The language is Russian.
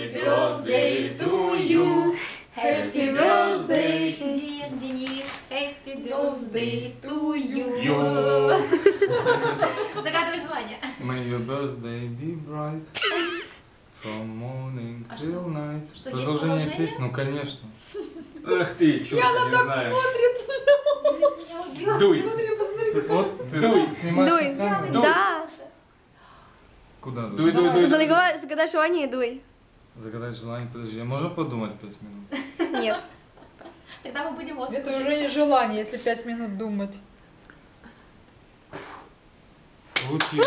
Happy birthday to you. Happy birthday, dear Денис. Happy birthday to you. Загадывай желание. May your birthday be bright. From morning А till что? night. Что, есть Продолжение положение? песни? Ну, конечно. Эх ты, чё знаешь. Денис меня убил. Дуй. Так вот, ты Дуй. снимаешь Дуй. камеру? Дуй. Да. Куда дуй? Дуй, дуй, дуй. Загадай, загадай желание и дуй. Загадать желание, подожди, а можно подумать пять минут? Нет. Тогда мы будем мозг Это уже не желание, если пять минут думать. Получилось.